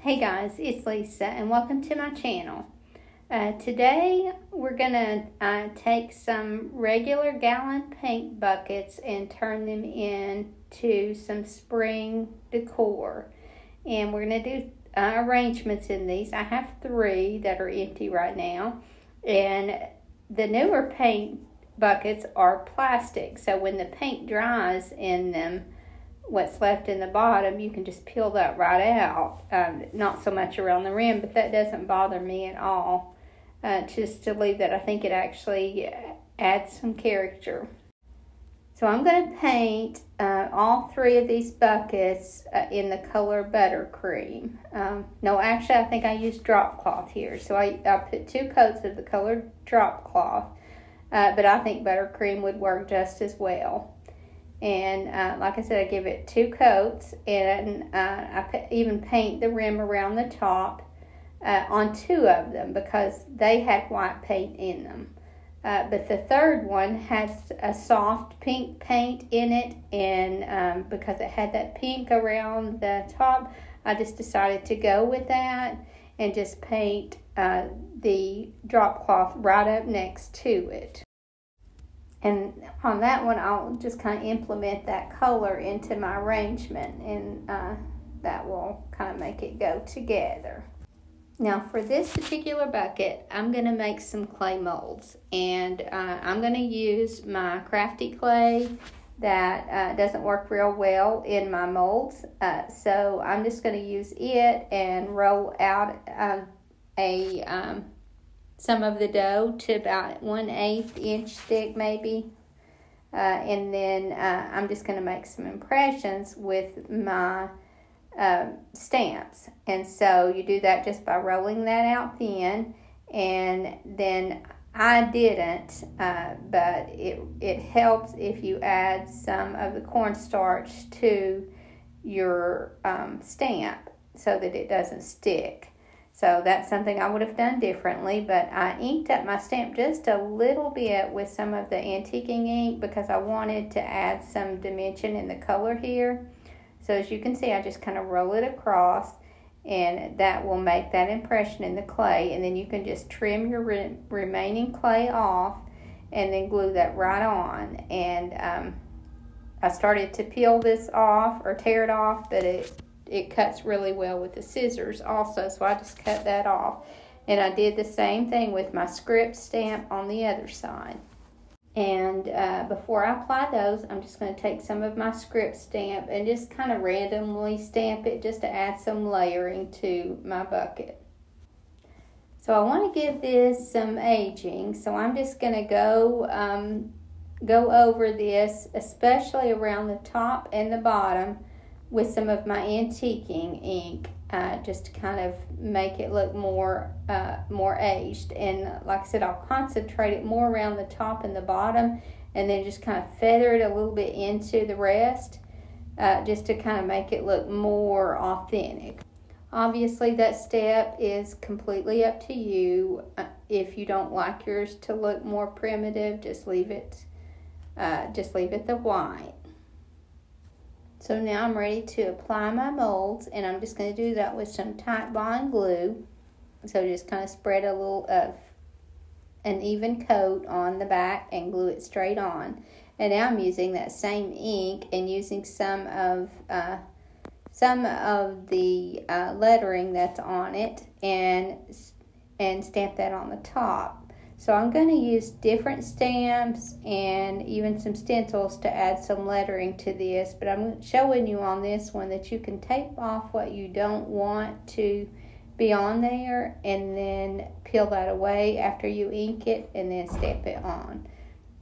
Hey guys, it's Lisa and welcome to my channel. Uh, today we're going to uh, take some regular gallon paint buckets and turn them into some spring decor. And we're going to do uh, arrangements in these. I have three that are empty right now. And the newer paint buckets are plastic. So when the paint dries in them, what's left in the bottom, you can just peel that right out. Um, not so much around the rim, but that doesn't bother me at all. Uh, just to leave that, I think it actually adds some character. So I'm going to paint uh, all three of these buckets uh, in the color buttercream. Um, no, actually, I think I used drop cloth here. So I, I put two coats of the colored drop cloth, uh, but I think buttercream would work just as well and uh, like I said, I give it two coats, and uh, I even paint the rim around the top uh, on two of them because they had white paint in them. Uh, but the third one has a soft pink paint in it, and um, because it had that pink around the top, I just decided to go with that and just paint uh, the drop cloth right up next to it. And on that one, I'll just kind of implement that color into my arrangement and uh, that will kind of make it go together. Now for this particular bucket, I'm going to make some clay molds and uh, I'm going to use my crafty clay that uh, doesn't work real well in my molds. Uh, so I'm just going to use it and roll out um, a um, some of the dough to about one eighth inch thick maybe. Uh, and then uh, I'm just going to make some impressions with my uh, stamps. And so you do that just by rolling that out thin. And then I didn't, uh, but it, it helps if you add some of the cornstarch to your um, stamp so that it doesn't stick. So that's something I would have done differently, but I inked up my stamp just a little bit with some of the antiquing ink because I wanted to add some dimension in the color here. So as you can see, I just kind of roll it across and that will make that impression in the clay. And then you can just trim your re remaining clay off and then glue that right on. And um, I started to peel this off or tear it off, but it it cuts really well with the scissors also, so I just cut that off. And I did the same thing with my script stamp on the other side. And uh, before I apply those, I'm just going to take some of my script stamp and just kind of randomly stamp it just to add some layering to my bucket. So I want to give this some aging, so I'm just going to go um, go over this, especially around the top and the bottom, with some of my antiquing ink uh, just to kind of make it look more uh, more aged. And like I said, I'll concentrate it more around the top and the bottom, and then just kind of feather it a little bit into the rest, uh, just to kind of make it look more authentic. Obviously, that step is completely up to you. Uh, if you don't like yours to look more primitive, just leave it. Uh, just leave it the white. So now I'm ready to apply my molds and I'm just going to do that with some Titebond glue. So just kind of spread a little of an even coat on the back and glue it straight on. And now I'm using that same ink and using some of uh, some of the uh, lettering that's on it and and stamp that on the top. So I'm going to use different stamps and even some stencils to add some lettering to this, but I'm showing you on this one that you can tape off what you don't want to be on there and then peel that away after you ink it and then stamp it on.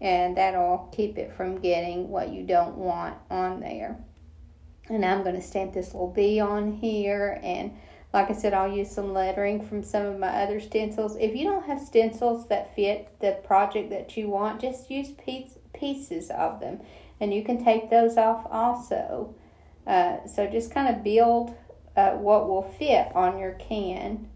And that'll keep it from getting what you don't want on there. And I'm going to stamp this little bee on here and like I said, I'll use some lettering from some of my other stencils. If you don't have stencils that fit the project that you want, just use piece, pieces of them. And you can take those off also. Uh, so just kind of build uh, what will fit on your can.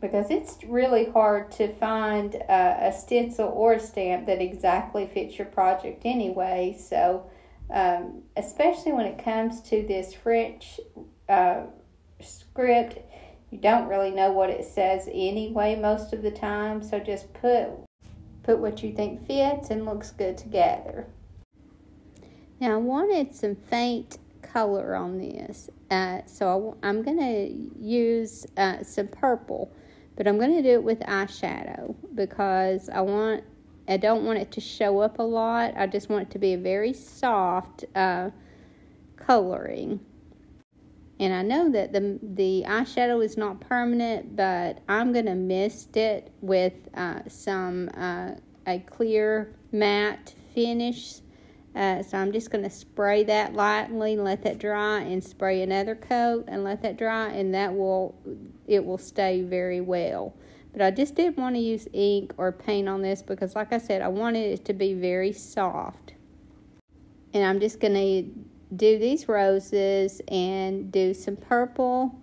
Because it's really hard to find uh, a stencil or a stamp that exactly fits your project anyway. So um, especially when it comes to this French uh, script, you don't really know what it says anyway most of the time. So just put put what you think fits and looks good together. Now I wanted some faint color on this, uh, so I, am going to use uh, some purple, but I'm going to do it with eyeshadow because I want I don't want it to show up a lot. I just want it to be a very soft uh, coloring. And I know that the the eyeshadow is not permanent, but I'm gonna mist it with uh, some uh, a clear matte finish. Uh, so I'm just gonna spray that lightly, let that dry, and spray another coat and let that dry, and that will it will stay very well. But I just didn't want to use ink or paint on this because, like I said, I wanted it to be very soft. And I'm just gonna do these roses and do some purple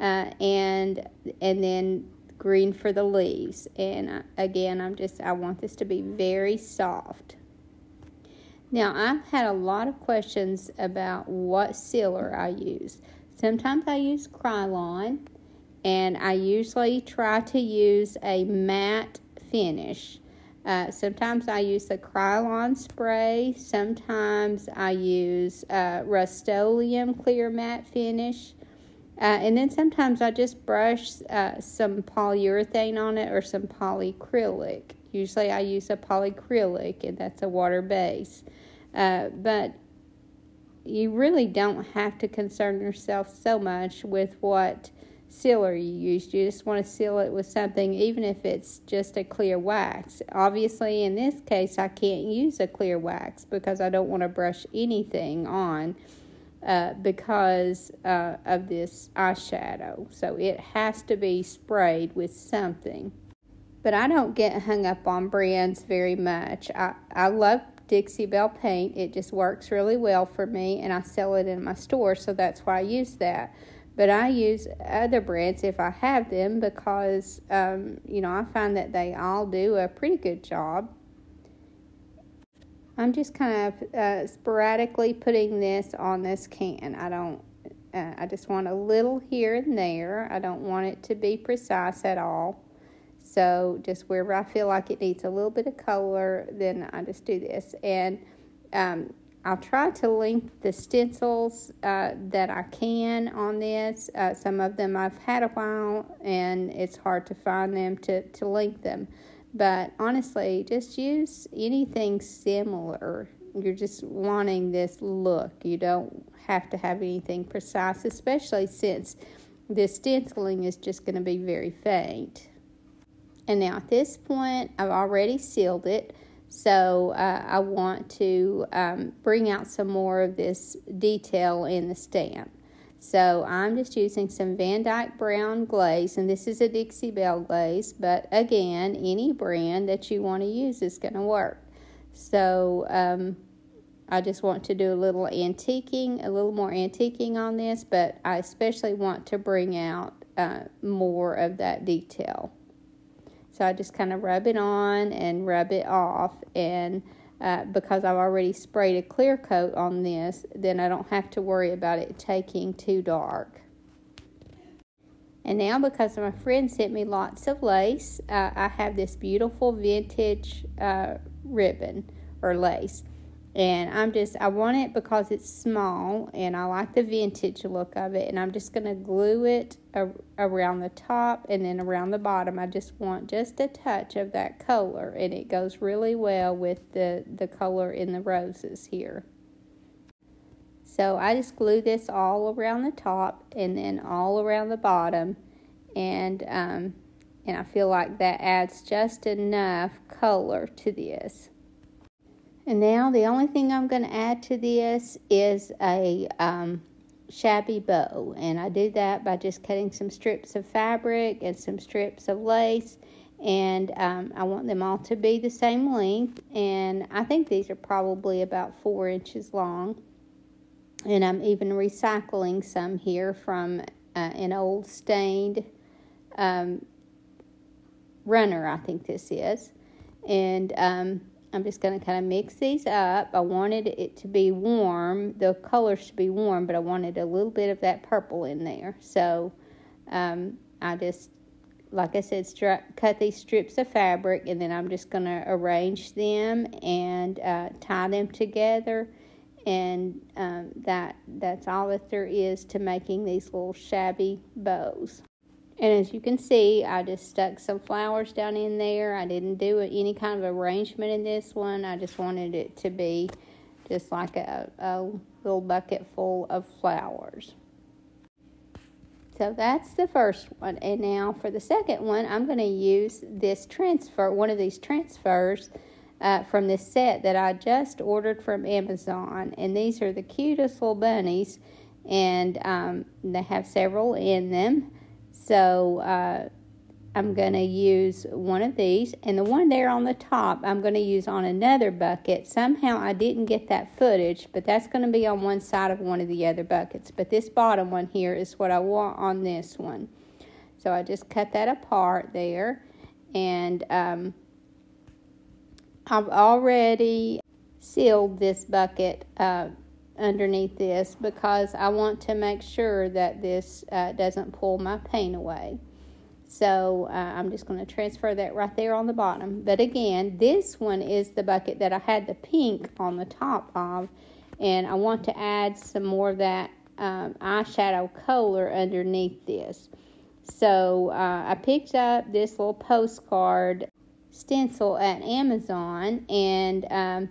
uh, and and then green for the leaves. And again I'm just I want this to be very soft. Now I've had a lot of questions about what sealer I use. Sometimes I use Krylon and I usually try to use a matte finish uh, sometimes I use the Krylon spray. Sometimes I use uh, Rust-Oleum Clear Matte Finish. Uh, and then sometimes I just brush uh, some polyurethane on it or some polyacrylic. Usually I use a polyacrylic, and that's a water base. Uh, but you really don't have to concern yourself so much with what sealer you used. You just want to seal it with something, even if it's just a clear wax. Obviously, in this case, I can't use a clear wax because I don't want to brush anything on uh, because uh, of this eyeshadow. So it has to be sprayed with something. But I don't get hung up on brands very much. I, I love Dixie Belle paint. It just works really well for me, and I sell it in my store, so that's why I use that but I use other brands if I have them because, um, you know, I find that they all do a pretty good job. I'm just kind of uh, sporadically putting this on this can. I don't, uh, I just want a little here and there. I don't want it to be precise at all. So just wherever I feel like it needs a little bit of color, then I just do this. And um, I'll try to link the stencils uh, that I can on this. Uh, some of them I've had a while and it's hard to find them to, to link them. But honestly, just use anything similar. You're just wanting this look. You don't have to have anything precise, especially since this stenciling is just going to be very faint. And now at this point, I've already sealed it. So uh, I want to um, bring out some more of this detail in the stamp. So I'm just using some Van Dyke Brown glaze, and this is a Dixie Belle glaze, but again, any brand that you want to use is going to work. So um, I just want to do a little antiquing, a little more antiquing on this, but I especially want to bring out uh, more of that detail. So I just kind of rub it on and rub it off. And uh, because I've already sprayed a clear coat on this, then I don't have to worry about it taking too dark. And now, because my friend sent me lots of lace, uh, I have this beautiful vintage uh, ribbon or lace and I'm just I want it because it's small and I like the vintage look of it and I'm just going to glue it around the top and then around the bottom. I just want just a touch of that color and it goes really well with the the color in the roses here. So I just glue this all around the top and then all around the bottom and um and I feel like that adds just enough color to this and now the only thing I'm going to add to this is a um, shabby bow. And I do that by just cutting some strips of fabric and some strips of lace. And um, I want them all to be the same length. And I think these are probably about four inches long. And I'm even recycling some here from uh, an old stained um, runner, I think this is. And um, I'm just going to kind of mix these up. I wanted it to be warm, the colors to be warm, but I wanted a little bit of that purple in there. So um, I just, like I said, stri- cut these strips of fabric and then I'm just going to arrange them and uh, tie them together. And um, that that's all that there is to making these little shabby bows. And as you can see, I just stuck some flowers down in there. I didn't do any kind of arrangement in this one. I just wanted it to be just like a, a little bucket full of flowers. So that's the first one. And now for the second one, I'm going to use this transfer, one of these transfers uh, from this set that I just ordered from Amazon. And these are the cutest little bunnies, and um, they have several in them. So uh, I'm going to use one of these, and the one there on the top I'm going to use on another bucket. Somehow I didn't get that footage, but that's going to be on one side of one of the other buckets. But this bottom one here is what I want on this one. So I just cut that apart there, and um, I've already sealed this bucket uh, underneath this because I want to make sure that this uh, doesn't pull my paint away. So uh, I'm just going to transfer that right there on the bottom. But again, this one is the bucket that I had the pink on the top of. And I want to add some more of that um, eyeshadow color underneath this. So uh, I picked up this little postcard stencil at Amazon. And um,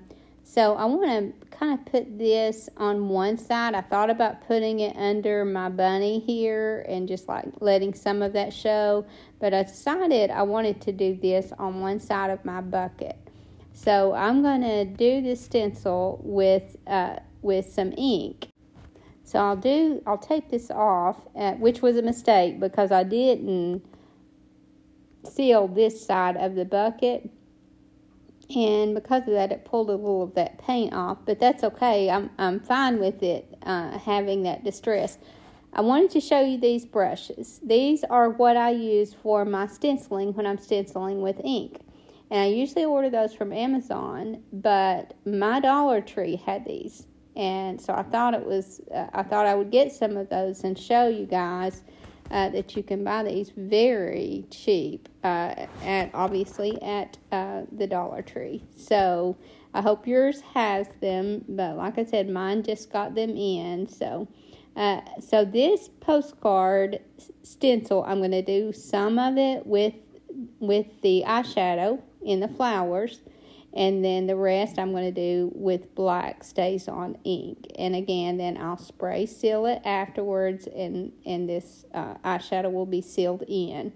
so I want to kind of put this on one side. I thought about putting it under my bunny here and just like letting some of that show, but I decided I wanted to do this on one side of my bucket. So I'm going to do this stencil with uh, with some ink. So I'll do I'll take this off, uh, which was a mistake because I didn't seal this side of the bucket and because of that, it pulled a little of that paint off. But that's okay. I'm I'm fine with it uh, having that distress. I wanted to show you these brushes. These are what I use for my stenciling when I'm stenciling with ink. And I usually order those from Amazon, but my Dollar Tree had these. And so I thought it was, uh, I thought I would get some of those and show you guys uh, that you can buy these very cheap uh, at obviously at uh, the Dollar Tree. So I hope yours has them, but like I said, mine just got them in. So uh, so this postcard stencil, I'm going to do some of it with with the eyeshadow in the flowers and then the rest I'm going to do with black StazOn ink. And again then I'll spray seal it afterwards and and this uh, eyeshadow will be sealed in.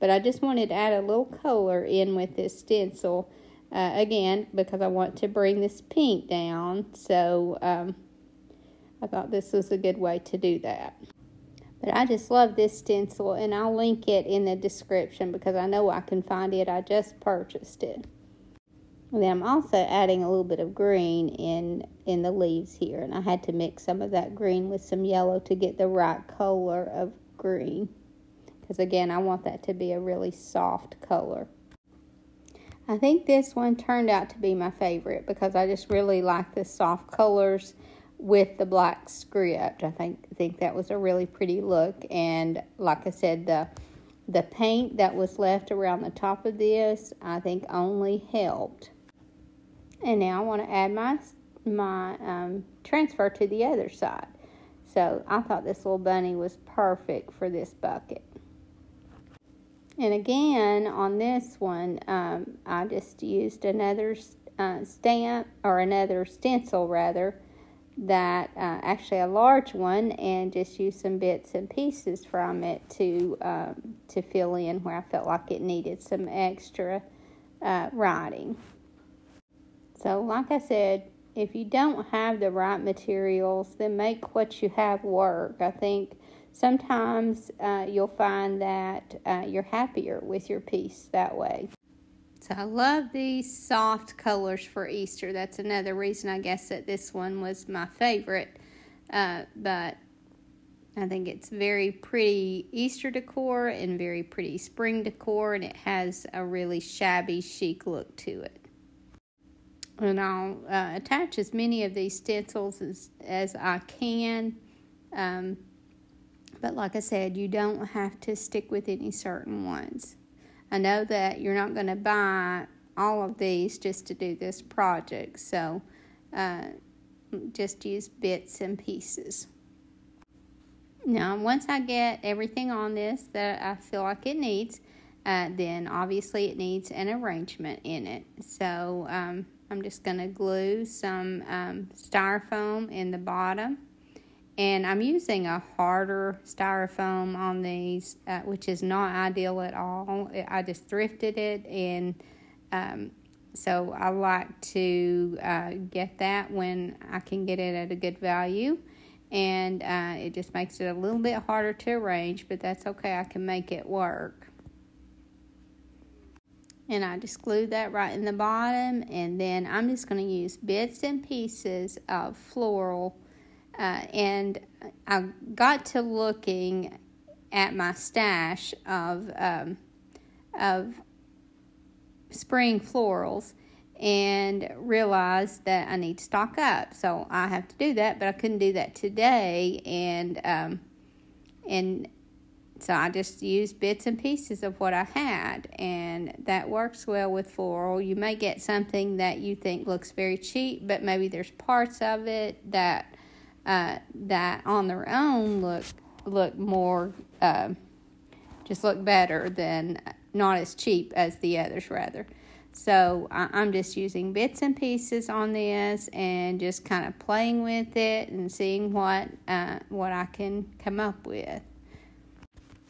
But I just wanted to add a little color in with this stencil uh, again because I want to bring this pink down. So um, I thought this was a good way to do that. But I just love this stencil and I'll link it in the description because I know I can find it. I just purchased it and then I'm also adding a little bit of green in in the leaves here, and I had to mix some of that green with some yellow to get the right color of green. Because again, I want that to be a really soft color. I think this one turned out to be my favorite because I just really like the soft colors with the black script. I think think that was a really pretty look, and like I said, the the paint that was left around the top of this, I think only helped and now I want to add my, my um, transfer to the other side. So I thought this little bunny was perfect for this bucket. And again, on this one, um, I just used another uh, stamp, or another stencil rather, that uh, actually a large one, and just used some bits and pieces from it to um, to fill in where I felt like it needed some extra uh, writing. So, like I said, if you don't have the right materials, then make what you have work. I think sometimes uh, you'll find that uh, you're happier with your piece that way. So, I love these soft colors for Easter. That's another reason I guess that this one was my favorite. Uh, but I think it's very pretty Easter decor and very pretty spring decor, and it has a really shabby chic look to it and I'll uh, attach as many of these stencils as, as I can. Um, But like I said, you don't have to stick with any certain ones. I know that you're not going to buy all of these just to do this project, so uh, just use bits and pieces. Now, once I get everything on this that I feel like it needs, uh, then obviously it needs an arrangement in it. So um, I'm just going to glue some um, styrofoam in the bottom. And I'm using a harder styrofoam on these, uh, which is not ideal at all. I just thrifted it, and um, so I like to uh, get that when I can get it at a good value and uh, it just makes it a little bit harder to arrange, but that's okay. I can make it work. And I just glued that right in the bottom, and then I'm just going to use bits and pieces of floral. Uh, and I got to looking at my stash of um, of spring florals and realized that I need to stock up. So I have to do that, but I couldn't do that today. And, um, and so I just used bits and pieces of what I had, and that works well with floral. You may get something that you think looks very cheap, but maybe there's parts of it that uh, that on their own look look more uh, just look better than not as cheap as the others rather. So I'm just using bits and pieces on this and just kind of playing with it and seeing what uh, what I can come up with.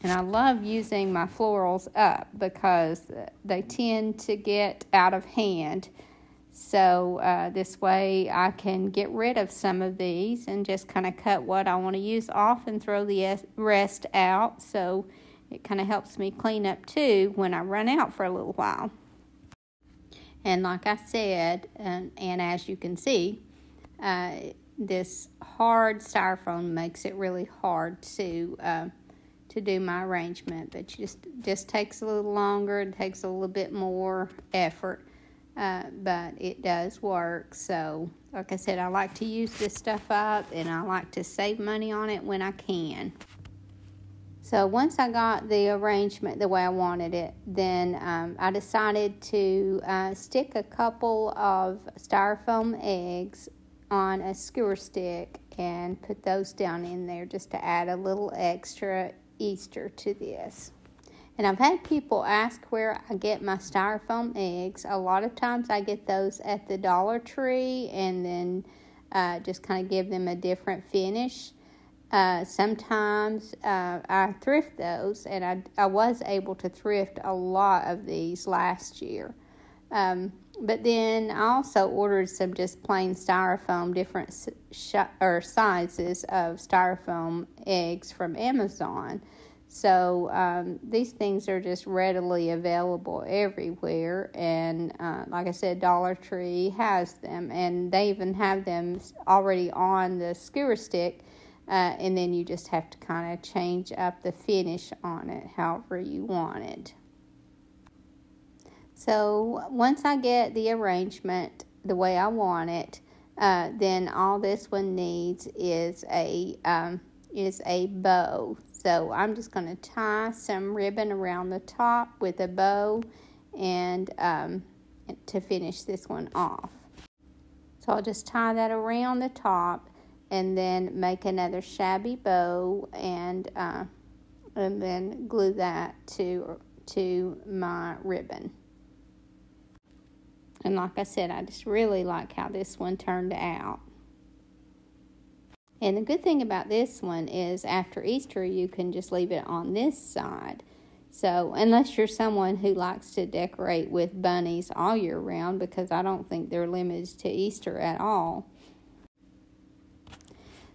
And I love using my florals up because they tend to get out of hand. So uh, this way I can get rid of some of these and just kind of cut what I want to use off and throw the rest out. So it kind of helps me clean up too when I run out for a little while. And like I said, and, and as you can see, uh, this hard styrofoam makes it really hard to uh, to do my arrangement. But just just takes a little longer. and takes a little bit more effort, uh, but it does work. So, like I said, I like to use this stuff up, and I like to save money on it when I can. So once I got the arrangement the way I wanted it, then um, I decided to uh, stick a couple of styrofoam eggs on a skewer stick and put those down in there just to add a little extra Easter to this. And I've had people ask where I get my styrofoam eggs. A lot of times I get those at the Dollar Tree and then uh, just kind of give them a different finish. Uh, sometimes uh, I thrift those, and I, I was able to thrift a lot of these last year. Um, but then I also ordered some just plain styrofoam, different sh- or sizes of styrofoam eggs from Amazon. So um, these things are just readily available everywhere, and uh, like I said, Dollar Tree has them, and they even have them already on the skewer stick uh, and then you just have to kind of change up the finish on it however you want it. So once I get the arrangement the way I want it, uh, then all this one needs is a um, is a bow. So I'm just going to tie some ribbon around the top with a bow and um, to finish this one off. So I'll just tie that around the top and then make another shabby bow and uh, and then glue that to to my ribbon. And like I said, I just really like how this one turned out. And the good thing about this one is after Easter, you can just leave it on this side. So, unless you're someone who likes to decorate with bunnies all year round, because I don't think they're limited to Easter at all,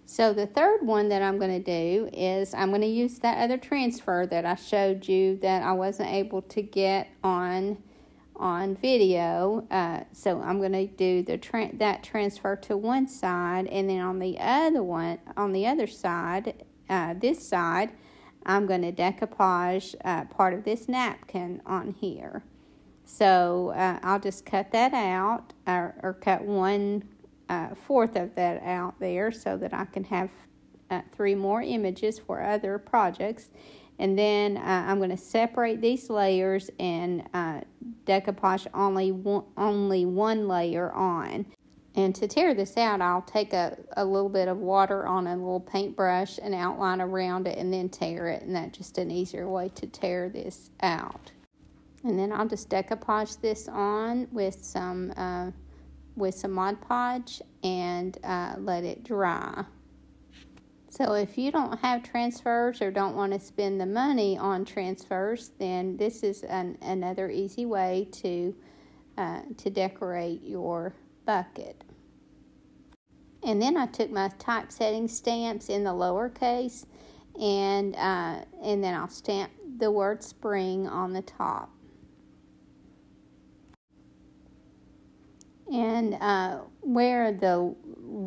so the third one that I'm going to do is I'm going to use that other transfer that I showed you that I wasn't able to get on on video. Uh, so I'm going to do the tra- that transfer to one side, and then on the other one, on the other side, uh, this side, I'm going to decoupage uh, part of this napkin on here. So uh, I'll just cut that out, or, or cut one uh, fourth of that out there so that I can have uh, three more images for other projects. And then uh, I'm going to separate these layers and uh, decoupage only one, only one layer on. And to tear this out, I'll take a, a little bit of water on a little paintbrush and outline around it and then tear it. And that's just an easier way to tear this out. And then I'll just decoupage this on with some uh, with some Mod Podge and uh, let it dry. So if you don't have transfers or don't want to spend the money on transfers, then this is an, another easy way to uh, to decorate your bucket. And then I took my typesetting stamps in the lowercase and uh, and then I'll stamp the word spring on the top. And uh, where the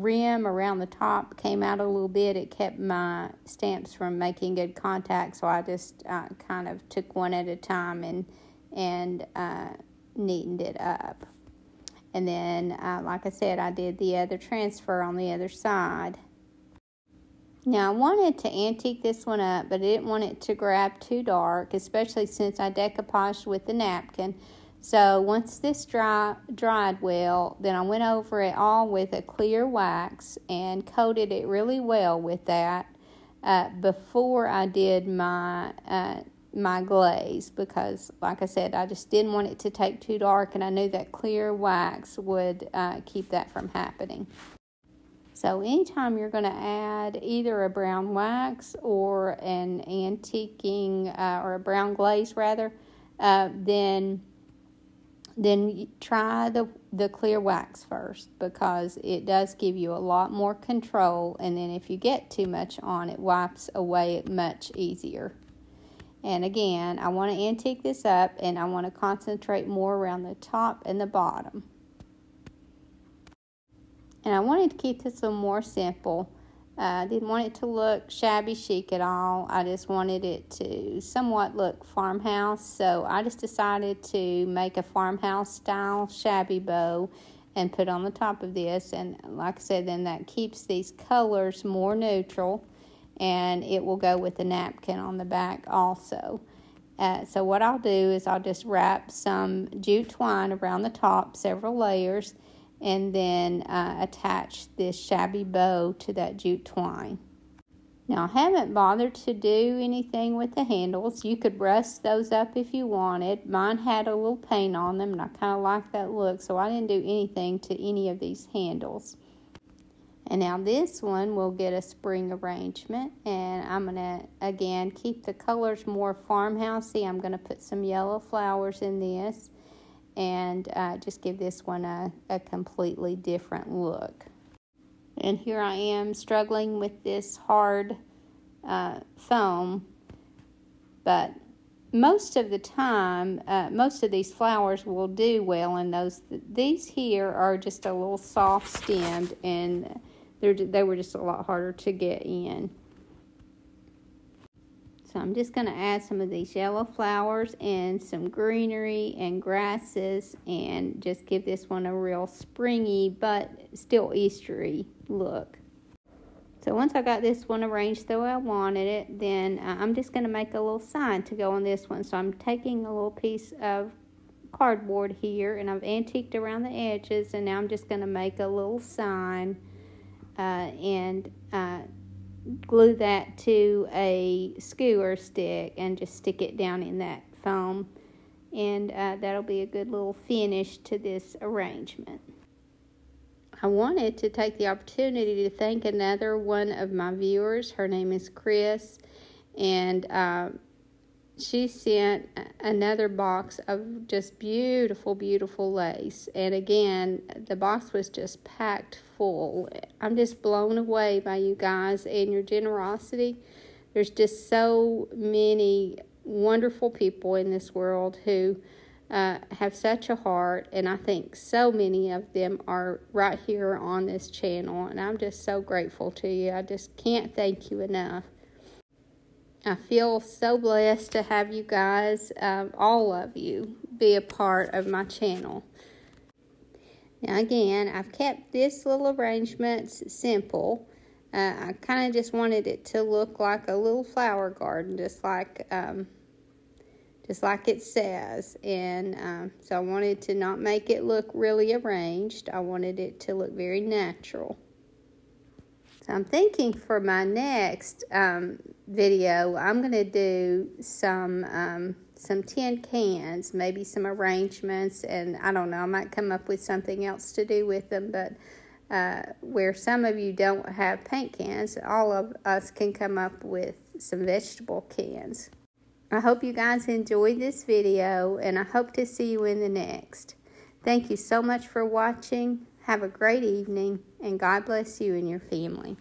rim around the top came out a little bit, it kept my stamps from making good contact. So I just uh, kind of took one at a time and and uh, neatened it up. And then, uh, like I said, I did the other transfer on the other side. Now, I wanted to antique this one up, but I didn't want it to grab too dark, especially since I decoupaged with the napkin. So once this dry, dried well, then I went over it all with a clear wax and coated it really well with that uh, before I did my uh, my glaze because, like I said, I just didn't want it to take too dark, and I knew that clear wax would uh, keep that from happening. So anytime you're going to add either a brown wax or an antiquing uh, or a brown glaze rather, uh, then then try the the clear wax first because it does give you a lot more control and then if you get too much on it wipes away much easier. And again I want to antique this up and I want to concentrate more around the top and the bottom. And I wanted to keep this a little more simple I uh, didn't want it to look shabby chic at all. I just wanted it to somewhat look farmhouse. So I just decided to make a farmhouse style shabby bow and put on the top of this. And like I said, then that keeps these colors more neutral and it will go with the napkin on the back also. Uh, so what I'll do is I'll just wrap some jute twine around the top, several layers, and then uh, attach this shabby bow to that jute twine. Now, I haven't bothered to do anything with the handles. You could rust those up if you wanted. Mine had a little paint on them, and I kind of like that look, so I didn't do anything to any of these handles. And now this one will get a spring arrangement, and I'm going to, again, keep the colors more farmhousey. I'm going to put some yellow flowers in this and uh, just give this one a, a completely different look. And here I am struggling with this hard uh, foam, but most of the time, uh, most of these flowers will do well in those. These here are just a little soft stemmed, and they were just a lot harder to get in. So I'm just going to add some of these yellow flowers and some greenery and grasses and just give this one a real springy but still Eastery look. So once I got this one arranged the way I wanted it, then uh, I'm just going to make a little sign to go on this one. So I'm taking a little piece of cardboard here and I've antiqued around the edges and now I'm just going to make a little sign uh, and uh, glue that to a skewer stick and just stick it down in that foam and uh, that'll be a good little finish to this arrangement. I wanted to take the opportunity to thank another one of my viewers. Her name is Chris, and uh, she sent another box of just beautiful, beautiful lace. And again, the box was just packed full. I'm just blown away by you guys and your generosity. There's just so many wonderful people in this world who uh, have such a heart, and I think so many of them are right here on this channel, and I'm just so grateful to you. I just can't thank you enough. I feel so blessed to have you guys, um, all of you, be a part of my channel. Now again, I've kept this little arrangement simple. Uh, I kind of just wanted it to look like a little flower garden, just like um, just like it says. And um, so I wanted to not make it look really arranged. I wanted it to look very natural. I'm thinking for my next um, video, I'm going to do some um, some tin cans, maybe some arrangements, and I don't know, I might come up with something else to do with them, but uh, where some of you don't have paint cans, all of us can come up with some vegetable cans. I hope you guys enjoyed this video, and I hope to see you in the next. Thank you so much for watching. Have a great evening, and God bless you and your family.